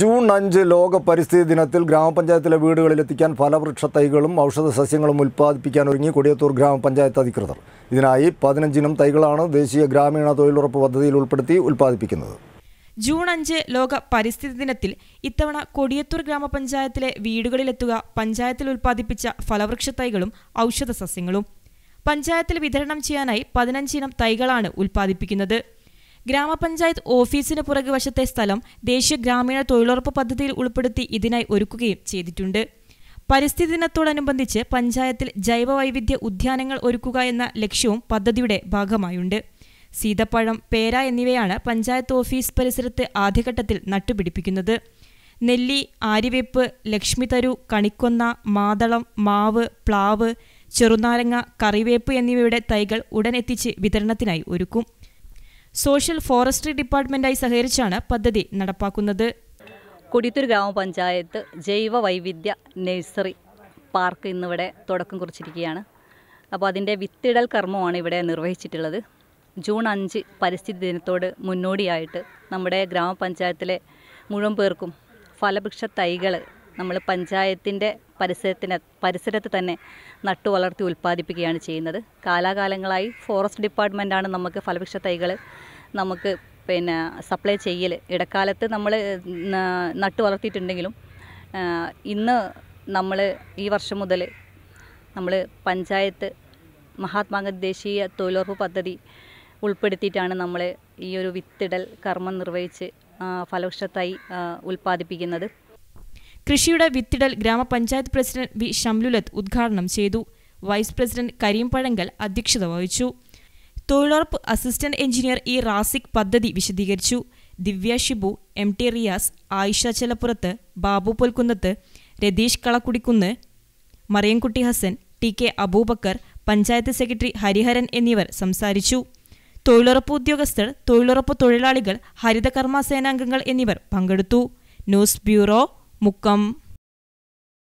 June അഞ്ച് ലോക പരിസ്ഥിതി ദിനത്തിൽ ഗ്രാമപഞ്ചായത്തിലെ വീടുകളിലെത്തിക്കാൻ ഫലവൃക്ഷ തൈകളും ഔഷധ സസ്യങ്ങളും ഉൽപ്പാദിപ്പിക്കാൻ ഒരുങ്ങി കൊടിയത്തൂർ ഗ്രാമപഞ്ചായത്ത് അധികൃതർ. ഇതിനായി പതിനഞ്ചിനം തൈകളാണ് ദേശീയ ഗ്രാമീണ തൊഴിലുറപ്പ് പദ്ധതിയിൽ ഉൾപ്പെടുത്തി ഉൽപ്പാദിപ്പിക്കുന്നത്. ജൂൺ അഞ്ച് ലോക പരിസ്ഥിതി ദിനത്തിൽ ഇത്തവണ കൊടിയത്തൂർ ഗ്രാമപഞ്ചായത്തിലെ വീടുകളിലെത്തുക പഞ്ചായത്തിൽ ഉൽപ്പാദിപ്പിച്ച ഫലവൃക്ഷ തൈകളും ഔഷധ സസ്യങ്ങളും. പഞ്ചായത്തിൽ വിതരണം ചെയ്യാനായി പതിനഞ്ചിനം തൈകളാണ് ഉൽപ്പാദിപ്പിക്കുന്നത്. ഗ്രാമപഞ്ചായത്ത് ഓഫീസിന് പുറകു വശത്തെ സ്ഥലം ദേശീയ ഗ്രാമീണ തൊഴിലുറപ്പ് പദ്ധതിയിൽ ഉൾപ്പെടുത്തി ഇതിനായി ഒരുക്കുകയും ചെയ്തിട്ടുണ്ട്. പരിസ്ഥിതി ദിനത്തോടനുബന്ധിച്ച് പഞ്ചായത്തിൽ ജൈവവൈവിധ്യ ഉദ്യാനങ്ങൾ ഒരുക്കുക എന്ന ലക്ഷ്യവും പദ്ധതിയുടെ ഭാഗമായുണ്ട്. സീതപ്പഴം പേര എന്നിവയാണ് പഞ്ചായത്ത് ഓഫീസ് പരിസരത്ത് ആദ്യഘട്ടത്തിൽ നട്ടുപിടിപ്പിക്കുന്നത്. നെല്ലി ആര്യവേപ്പ് ലക്ഷ്മിതരു കണിക്കൊന്ന മാതളം മാവ് പ്ലാവ് ചെറുനാരങ്ങ കറിവേപ്പ് എന്നിവയുടെ തൈകൾ ഉടൻ എത്തിച്ച് വിതരണത്തിനായി ഒരുക്കും. സോഷ്യൽ ഫോറസ്ട്രി ഡിപ്പാർട്ട്മെന്റായി സഹകരിച്ചാണ് പദ്ധതി നടപ്പാക്കുന്നത്. കൊടിയത്തൂർ ഗ്രാമപഞ്ചായത്ത് ജൈവ വൈവിധ്യ നഴ്സറി പാർക്ക് ഇന്നിവിടെ തുടക്കം കുറിച്ചിരിക്കുകയാണ്. അപ്പോൾ അതിന്റെ വിത്തിടൽ കർമ്മമാണ് ഇവിടെ നിർവഹിച്ചിട്ടുള്ളത്. ജൂൺ അഞ്ച് പരിസ്ഥിതി ദിനത്തോട് മുന്നോടിയായിട്ട് നമ്മുടെ ഗ്രാമപഞ്ചായത്തിലെ മുഴുവൻ പേർക്കും ഫലവൃക്ഷ തൈകൾ നമ്മൾ പഞ്ചായത്തിന്റെ പരിസരത്തിന് പരിസരത്ത് തന്നെ നട്ടു വളർത്തി ഉൽപ്പാദിപ്പിക്കുകയാണ് ചെയ്യുന്നത്. കാലാകാലങ്ങളായി ഫോറസ്റ്റ് ഡിപ്പാർട്ട്മെന്റാണ് നമുക്ക് ഫലവൃക്ഷ തൈകൾ നമുക്ക് പിന്നെ സപ്ലൈ ചെയ്യൽ. ഇടക്കാലത്ത് നമ്മൾ നട്ടു വളർത്തിയിട്ടുണ്ടെങ്കിലും ഇന്ന് നമ്മൾ ഈ വർഷം മുതൽ നമ്മൾ പഞ്ചായത്ത് മഹാത്മാഗാന്ധി ദേശീയ തൊഴിലുറപ്പ് പദ്ധതി ഉൾപ്പെടുത്തിയിട്ടാണ് നമ്മൾ ഈ ഒരു വിത്തിടൽ കർമ്മം നിർവഹിച്ച് ഫലവൃക്ഷത്തായി ഉൽപ്പാദിപ്പിക്കുന്നത്. കൃഷിയുടെ വിത്തിടൽ ഗ്രാമപഞ്ചായത്ത് പ്രസിഡന്റ് വി. ഷംലുലത്ത് ഉദ്ഘാടനം ചെയ്തു. വൈസ് പ്രസിഡന്റ് കരീം പഴങ്കൽ അധ്യക്ഷത വഹിച്ചു. തൊഴിലുറപ്പ് അസിസ്റ്റന്റ് എഞ്ചിനീയർ ഇ. റാസിക് പദ്ധതി വിശദീകരിച്ചു. Divya Shibu M. T. Riyas Ayisha Chelappurath Babu Polkunnath Ratheesh Kalakkudikkunnu Mariyamkutty Hasan T. K. Aboobacker panchayat secretary Hariharan എന്നിവർ സംസാരിച്ചു. തൊഴിലുറപ്പ് ഉദ്യോഗസ്ഥർ തൊഴിലുറപ്പ് തൊഴിലാളികൾ ഹരിതകർമ്മ സേനാംഗങ്ങൾ എന്നിവർ പങ്കെടുത്തു. News bureau मुक्कम